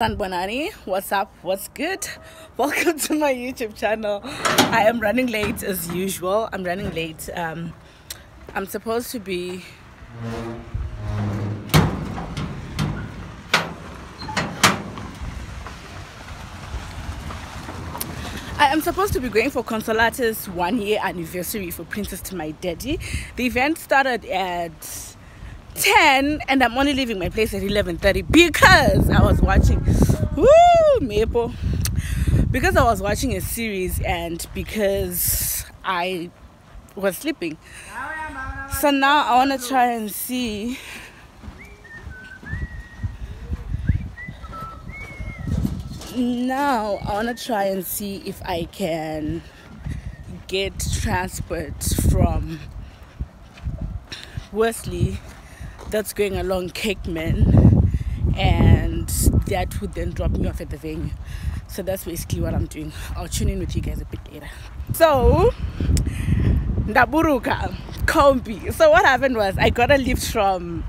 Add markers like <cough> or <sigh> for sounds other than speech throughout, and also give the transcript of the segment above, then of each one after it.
Bonani, what's up? What's good? <laughs> Welcome to my YouTube channel. I am running late as usual. I'm running late. Um, I'm supposed to be. I am supposed to be going for Consolata's one year anniversary for Princess to My Daddy. The event started at 10 and I'm only leaving my place at 11:30 because I was watching woo Maple because I was watching a series and because I was sleeping. So now I want to try and see now I want to try and see if I can get transport from Worsley that's going along Kirkman and that would then drop me off at the venue. So that's basically what I'm doing. I'll tune in with you guys a bit later. So Ndaburuka, Kombi. So what happened was I got a lift from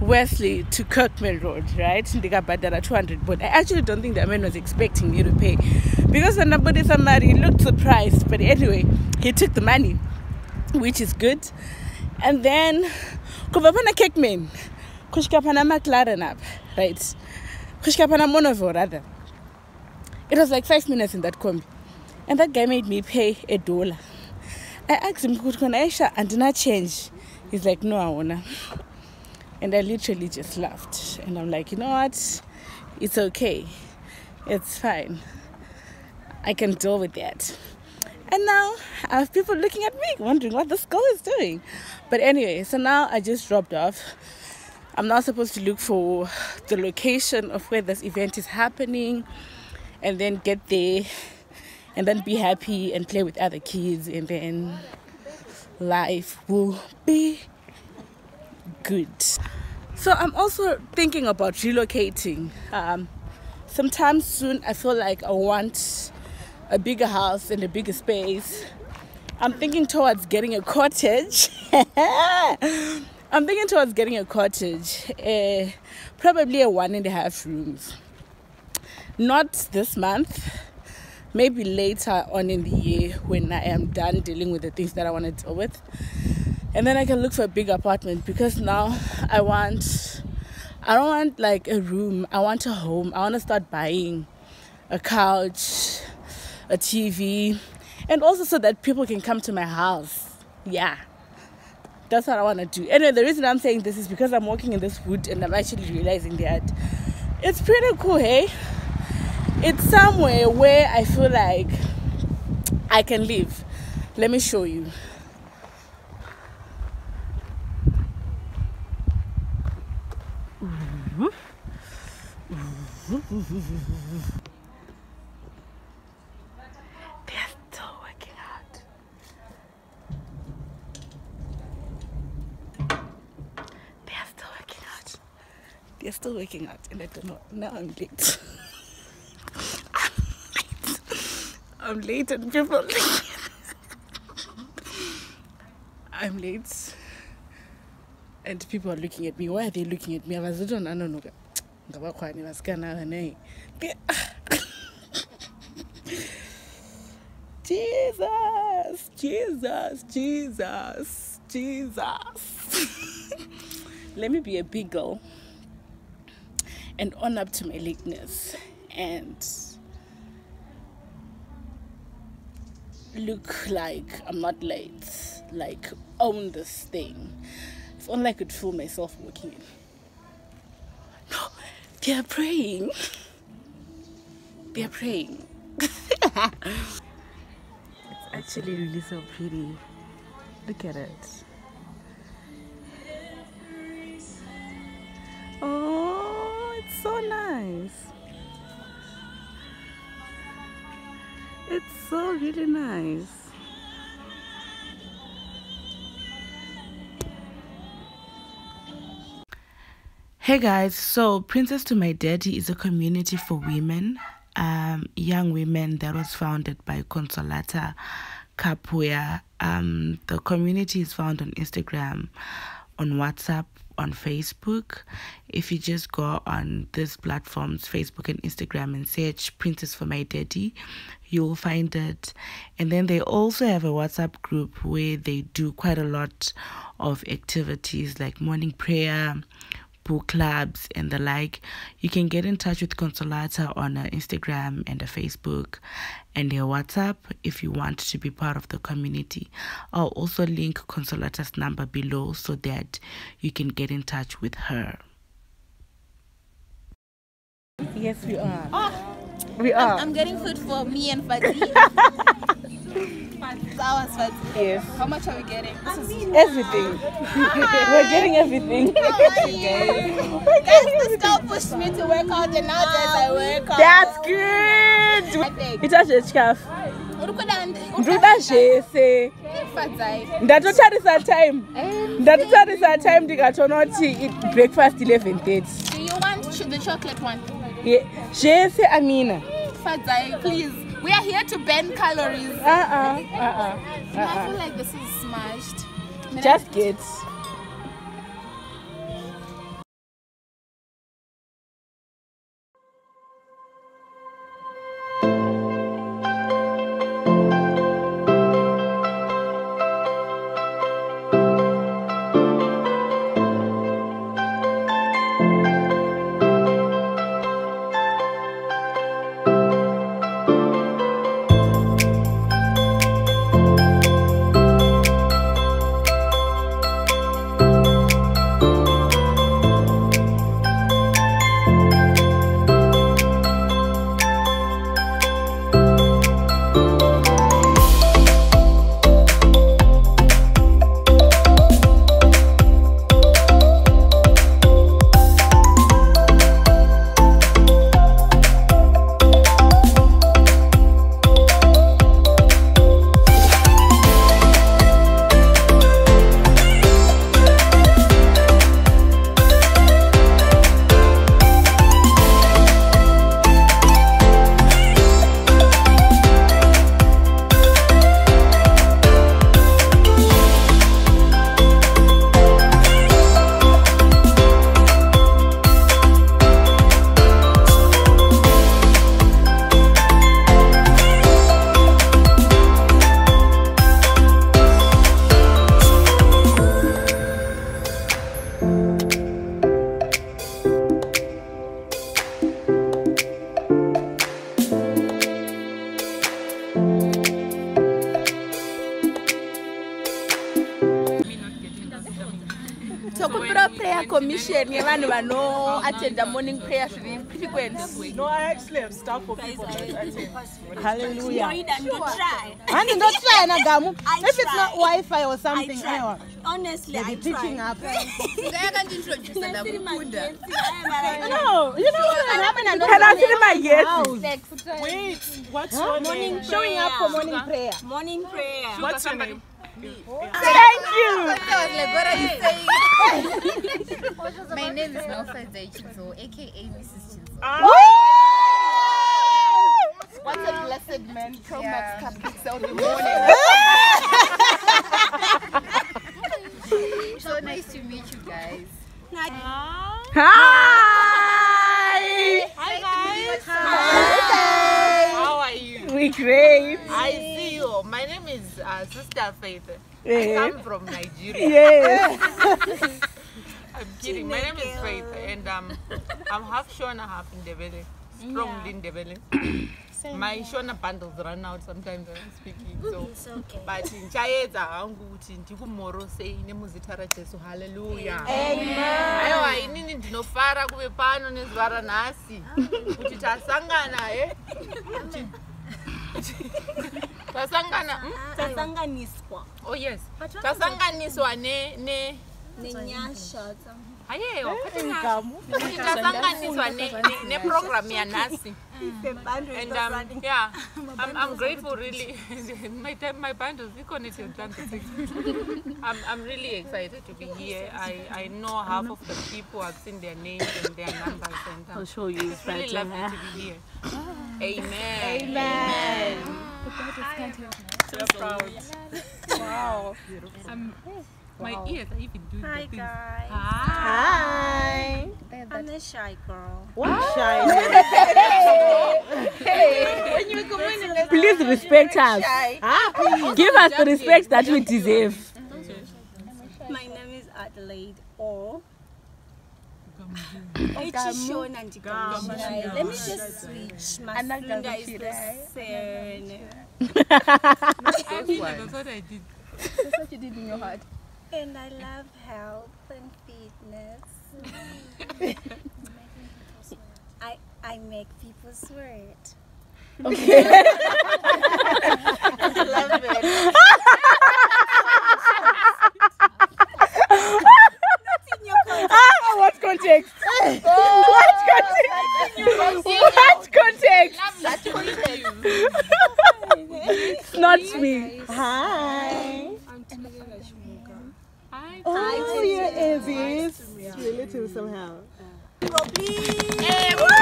Worsley to Kirkman Road, right? Ndikabhadhara 200 but I actually don't think that man was expecting me to pay because when nobody somebody looked surprised. But anyway, he took the money, which is good. And then kuva pana Kirkman kusvika pana mclaren up right? Kusvika pana monovo rather. It was like five minutes in that combi and that guy made me pay a dollar. I asked him kona aisha handina change. He's like no hauna and i literally just laughed and i'm like you know what? It's okay. It's fine. I can deal with that and now I have people looking at me, wondering what this girl is doing. But anyway, so now I just dropped off. I'm now supposed to look for the location of where this event is happening and then get there and then be happy and play with other kids and then life will be good. So I'm also thinking about relocating. Um, sometime soon I feel like I want a bigger house and a bigger space. I'm thinking towards getting a cottage. <laughs> I'm thinking towards getting a cottage, uh, probably a one and a half rooms. Not this month, maybe later on in the year when I am done dealing with the things that I want to deal with. And then I can look for a big apartment because now I want, I don't want like a room, I want a home. I want to start buying a couch, a TV, and also so that people can come to my house. Yeah. That's what I want to do. Anyway, the reason I'm saying this is because I'm walking in this wood and I'm actually realizing that it's pretty cool, hey? It's somewhere where I feel like I can live. Let me show you. They're still waking up, and I don't know. Now I'm late. I'm late. and people. <laughs> I'm late, and people are looking at me. Why are they looking at me? I was I don't know. ne eh? <laughs> Jesus, Jesus, Jesus, Jesus. <laughs> Let me be a big girl and own up to my lateness and look like I'm not late, like own this thing. If only I could feel myself walking in. No, they are praying. They are praying. <laughs> it's actually really so pretty. Look at it. It's so nice. It's so really nice. Hey guys, so Princess to My Daddy is a community for women, um, young women that was founded by Consolata Kapuya. Um, the community is found on Instagram, on WhatsApp, on Facebook. If you just go on these platforms, Facebook and Instagram, and search Princess for My Daddy, you'll find it. And then they also have a WhatsApp group where they do quite a lot of activities like morning prayer, book clubs and the like, you can get in touch with Consolata on uh, Instagram and uh, Facebook and their WhatsApp if you want to be part of the community. I'll also link Consolata's number below so that you can get in touch with her. Yes, we are. Oh, we are. I'm, I'm getting food for me and <laughs> Flowers, but yes. How much are we getting? Everything. We're getting everything. Guys, this girl pushed me to work out and now I work out. That's good. Ita chikafu. ndoda zvese ndatotarisa time. Ndatotarisa time ndikatoona kuti breakfast 1130 zvese amina. Please We are here to burn calories. Uh uh. Uh uh. I feel like this is smashed. Just kids. Commission yevanhu vanoatenda morning prayer zviri frequent no i actually have stuff for people to attend. Hallelujah. Hani ndotry nagamu if it's not wifi or something I honestly <laughs> i teaching up. <laughs> No you know what happened can i see my yes wait what's huh? morning showing up for morning prayer. Morning prayer. What's your name Thank you. what are you saying? My name is Nofede Chizo, aka Mrs. Chizo. Oh! What a blessed man. Pro Max cupcakes out the <laughs> morning. Uh, Sister Faith. Yeah. I come from Nigeria. Yes. <laughs> I'm kidding. My name is Faith, and um, I'm half Shona, half Ndebele. Strongly yeah. Ndebele. <coughs> My Shona bundles run out sometimes when I'm speaking. So, okay. but nchaedza hangu kuti ndikumorosei nemuzita rajesu haleluya aiwa inini ndinofara kuve pano nezuva ranhasi kuti tasangana e tasangana hmm? Tasanganiswa. Oh yes. Tasanganiswa ne nenyasha ayeyo kuti tasanganiswa yanhasi and um, yeah <laughs> I'm, I'm grateful really. <laughs> My time my band is connected I'm, I'm really excited to be here. I, I know half of the people I've seen their names and their numbers and um, I'll show you it's really lovely to be here. <gasps> Amen. Amen. So proud. wow. I'm, My ears are even doing Hi the things. guys. Ah. Hi. I'm a shy girl. What shy? <laughs> Please respect us. ah, please. Give us the respect that we deserve. My name is Adelaide or Let me just switch. Masunda is the surname. I mean, that's <laughs> what I did. That's what you did in your heart. And I love health and fitness. I I make people sweat. Ah, what context? what context? what context? Love that you. Not me. Hi. I Oh, you're Avis. Relative somehow. a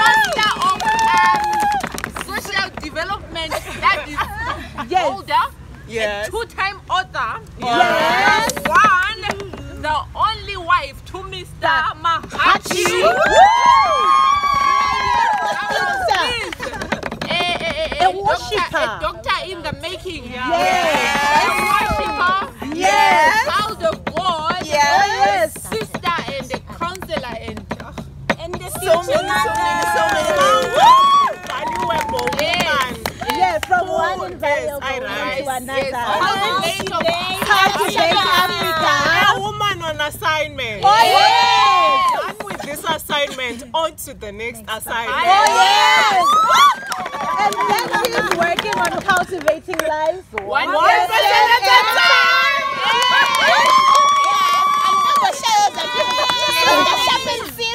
master of um, social development that is older, Yes. two-time author. Yes. One, the only wife to Mr. Mahachi. Please. A, a, a, a, worshiper. a doctor in the making. Yes. A worshiper. Yes. Child of God. Yes. Sister and a counselor and And the So many, so many, so many. Valuable woman. Yeah, from one invaluable I woman rise. to another. Yes. Cultivate Africa. A woman on assignment. Oh, yes. Done with this assignment, on to the next assignment. Oh, yes. And then she's working on cultivating lives. One One percent at a time.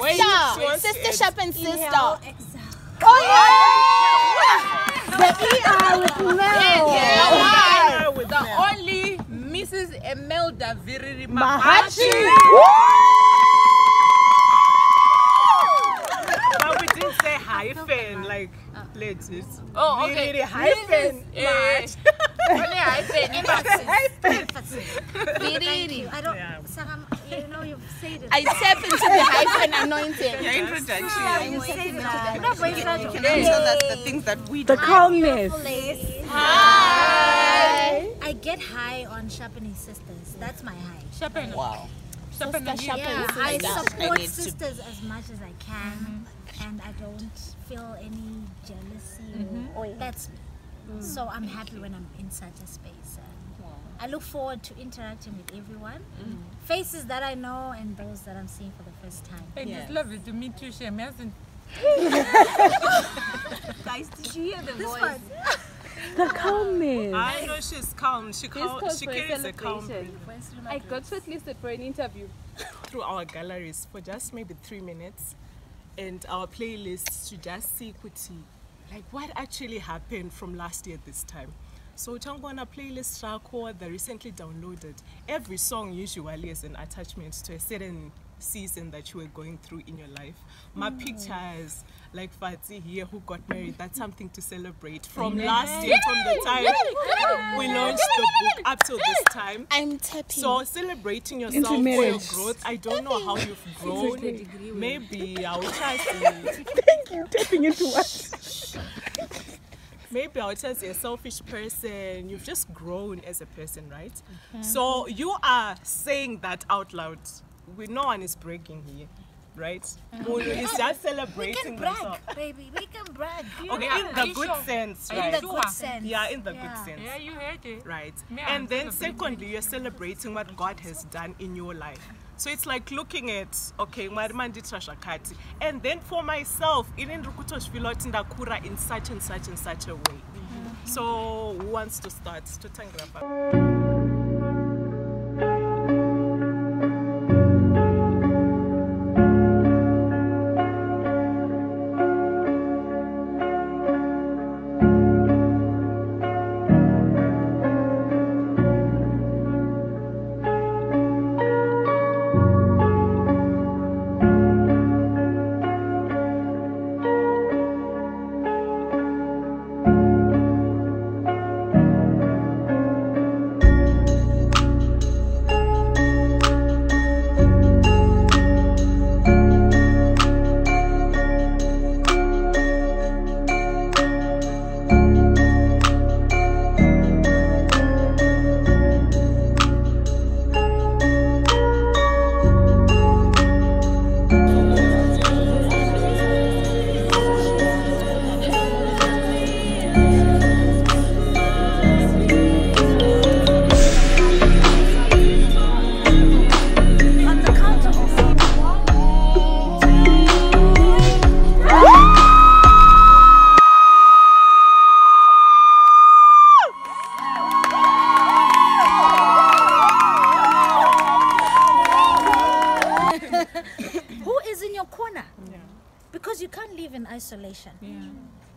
Wait, She wants Sister it. shop and sister. Inhale, exhale. Oh, yeah. The ER with Mel. Yeah, with the Mel. only Mrs. Emelda Viriri Mahachi. But we didn't say hyphen, like, legit. Oh, We okay. did a hyphen. Eh, only hyphen. <laughs> Thank you. I don't. Yeah. Sagam, you know, you've said it. I step into the hyphen <laughs> anointing. Your introduction. you said it. No, but it's not You can tell that's the things that we do. The calmness. I get high on sharpening sisters. That's my high. Sharpen. Wow. Sharpen. Yeah, I sisters. I support to- sisters as much as I can, mm-hmm. and I don't feel any jealousy. Or, mm-hmm. that's me. Mm. So I'm happy when I'm in such a space. Uh, And I look forward to interacting with everyone, mm. faces that I know and those that I'm seeing for the first time. I just love it to meet you, Shem. Hasn't <laughs> Guys, did you hear the voice? <laughs> The calmness. I know she's calm. She, cal- calls she for carries a calm I got shortlisted for an interview. through our galleries for just maybe three minutes and our playlists to just see kuti, like what actually happened from last year this time. So Changwana playlist Rako, the recently downloaded, every song usually is an attachment to a certain season that you were going through in your life. My mm. pictures, like Fati here who got married, that's something to celebrate from last year, from the time we launched the book up till this time. I'm tapping. So celebrating yourself for your marriage. growth. I don't know how you've grown. Maybe I'll just <laughs> Tapping into what? <laughs> maybe I'll just a selfish person. You've just grown as a person, right? Mm-hmm. So you are saying that out loud. We no one is breaking here, right? Uh-huh. Ulu is just We celebrating can brag, baby. We can brag. <laughs> Okay, Yeah, in the good sure? sense, Are you In the Sure. good sense. Yeah, in the Yeah. good sense. Yeah, you heard it. Right. Me, and I'm then secondly, you're celebrating what God has done in your life. So it's like looking at okay, my Marimandi Trashakati. And then for myself, in Ndakura in such and such and such a way. Mm-hmm. So who wants to start? To Tangrapa.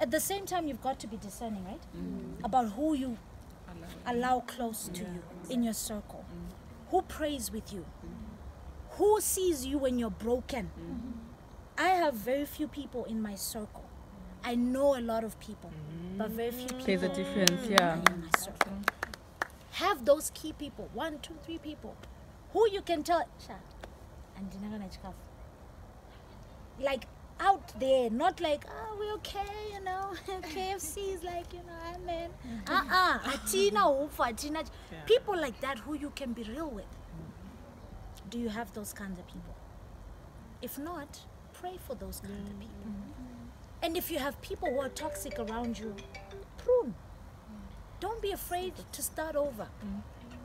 At the same time, you've got to be discerning, right? Mm. About who you allow close to you in your circle, mm. who prays with you, who sees you when you're broken. Mm. I have very few people in my circle. I know a lot of people, but very few people There's a difference, yeah. in my circle. Have those key people, one, two, three people, who you can tell, Sha. Like out there, not like, oh, we okay, you know, <laughs> KFC is like, you know, amen. Uh-uh, atina <laughs> ufa, atina. People like that who you can be real with. Do you have those kinds of people? If not, pray for those kinds of mm. people. And if you have people who are toxic around you, prune. Don't be afraid to start over. Mm.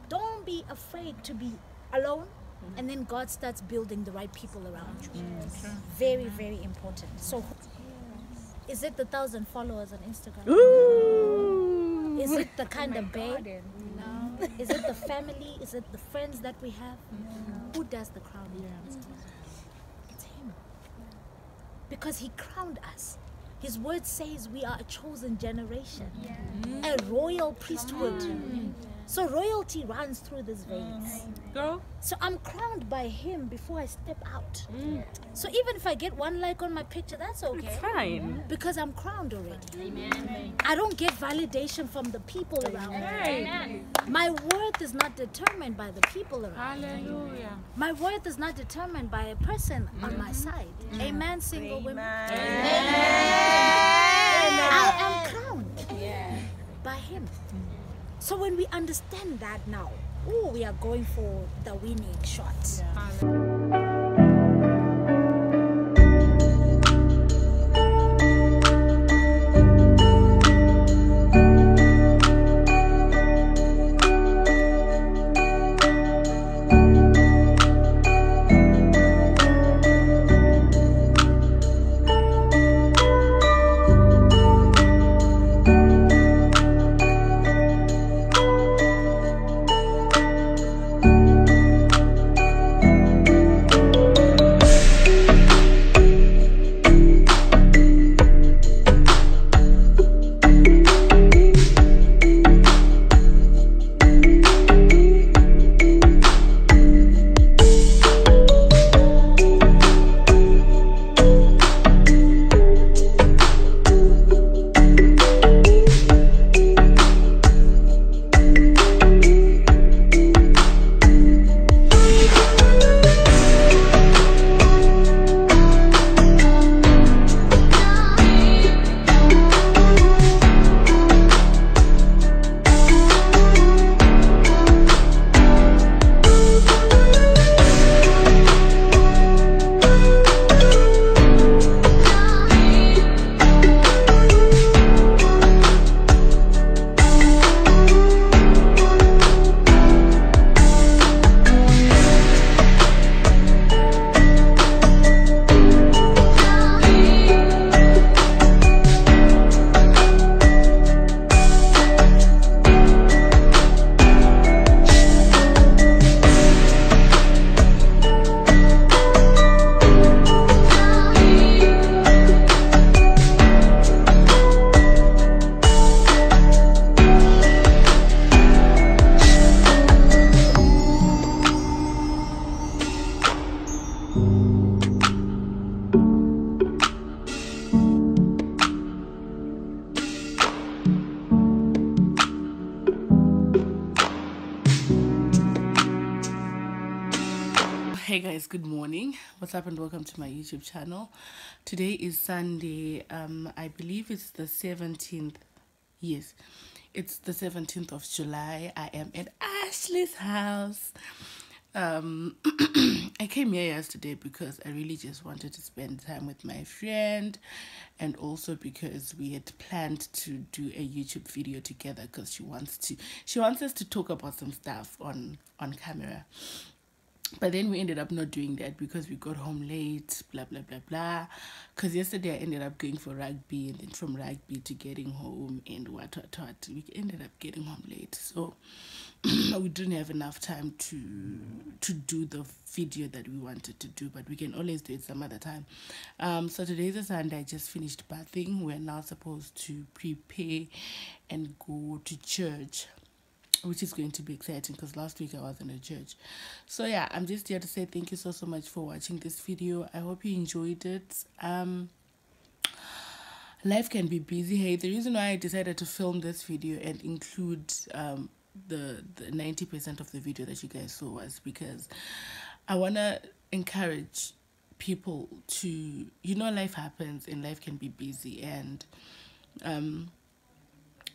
Don't be afraid to be alone. And then God starts building the right people around you. Very, very important. So, is it the thousand followers on Instagram? Ooh. Is it the kind of babe? Is it the family? Is it the friends that we have? Who does the crowning? It's Him. Because He crowned us. His word says we are a chosen generation, a royal priesthood. So royalty runs through these mm. veins. Girl, So I'm crowned by Him before I step out. Mm. So even if I get one like on my picture, that's okay. Fine. Because I'm crowned already. Amen. I don't get validation from the people around me. My worth is not determined by the people around me. hallelujah. My worth is not determined by a person on my mm-hmm. side. Amen, single women. Amen. I am crowned by Him. So when we understand that now, oh, we are going for the winning shot. Hey good morning. What's up and welcome to my YouTube channel. Today is Sunday. Um, I believe it's the 17th. Yes, it's the 17th of July. I am at Ashley's house. Um, <clears throat> I came here yesterday because I really just wanted to spend time with my friend and also because we had planned to do a YouTube video together because she wants to she wants us to talk about some stuff on on camera but then we ended up not doing that because we got home late blah blah blah blah. Because yesterday i ended up going for rugby and then from rugby to getting home and what what what. We ended up getting home late. So <clears throat> we didn't have enough time to to do the video that we wanted to do but we can always do it some other time. Um so today's a sunday i just finished bathing. We're now supposed to prepare and go to church which is going to be exciting because last week I was in a church. So yeah, I'm just here to say thank you so so much for watching this video. I hope you enjoyed it. Um life can be busy. Hey, the reason why I decided to film this video and include um the the 90% of the video that you guys saw was because I want to encourage people to you know life happens and life can be busy and um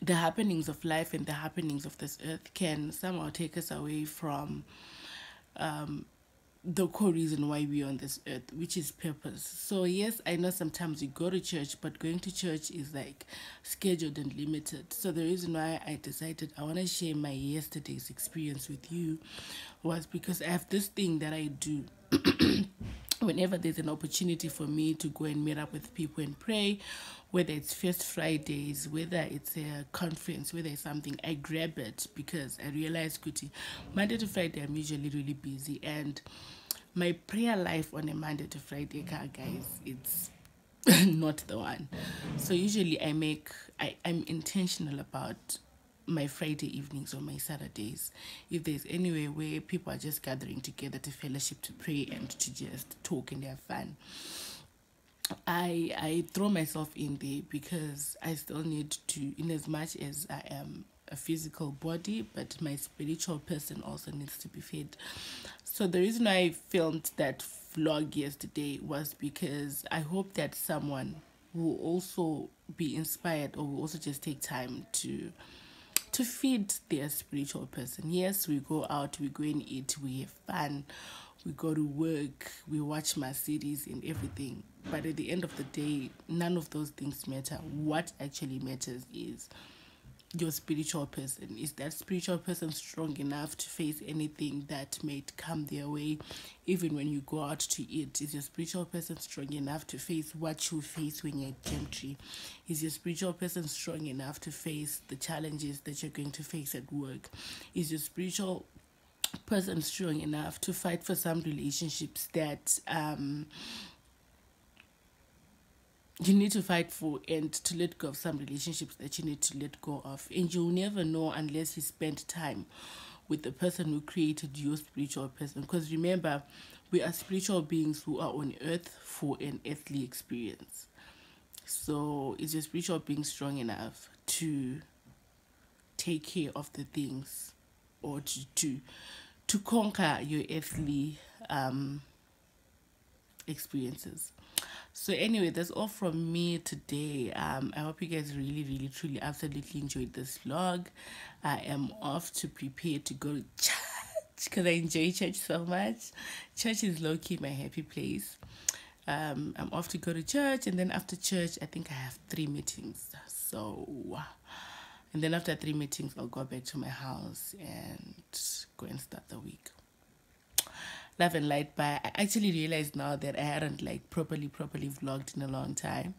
the happenings of life and the happenings of this earth can somehow take us away from um, the core reason why we're on this earth, which is purpose. So, yes, I know sometimes you go to church, but going to church is like scheduled and limited. So, the reason why I decided I want to share my yesterday's experience with you was because I have this thing that I do. <clears throat> whenever there's an opportunity for me to go and meet up with people and pray, whether it's First Fridays, whether it's a conference, whether it's something, I grab it because I realize, Kuti, Monday to Friday, I'm usually really busy. And my prayer life on a Monday to Friday, guys, it's <laughs> not the one. So usually I make, I, I'm intentional about my Friday evenings or my Saturdays, if there's anywhere where people are just gathering together to fellowship, to pray, and to just talk and have fun, I I throw myself in there because I still need to, in as much as I am a physical body, but my spiritual person also needs to be fed. So the reason I filmed that vlog yesterday was because I hope that someone will also be inspired or will also just take time to to feed their spiritual person. Yes, we go out, we go and eat, we have fun, we go to work, we watch my series and everything. But at the end of the day, none of those things matter. What actually matters is your spiritual person. Is that spiritual person strong enough to face anything that may come their way even when you go out to eat? Is your spiritual person strong enough to face what you face when you're gym is your spiritual person strong enough to face the challenges that you're going to face at work? Is your spiritual person strong enough to fight for some relationships that um you need to fight for and to let go of some relationships that you need to let go of. And you'll never know unless you spend time with the person who created your spiritual person. Because remember, we are spiritual beings who are on earth for an earthly experience. So, is your spiritual being strong enough to take care of the things or to to, to conquer your earthly um, experiences? So anyway that's all from me today. Um i hope you guys really really truly absolutely enjoyed this vlog. I am off to prepare to go to <laughs> church because i enjoy church so much. Church is low-key my happy place. Um i'm off to go to church and then after church i think i have three meetings. So and then after three meetings i'll go back to my house and go and start the week love and light by i actually realized now that i hadn't like properly properly vlogged in a long time.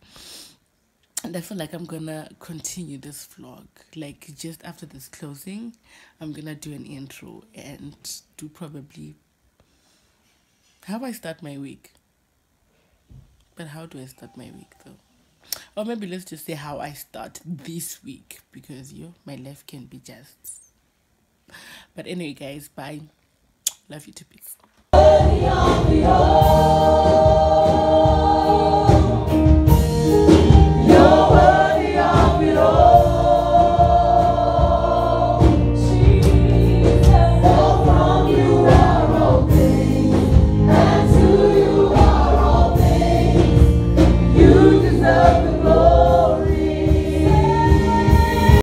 And i feel like i'm gonna continue this vlog. Like just after this closing i'm gonna do an intro and do probably how i start my week? But how do i start my week though? Or maybe let's just say how i start this week because you my life can be just. But anyway guys bye. Love you to peace the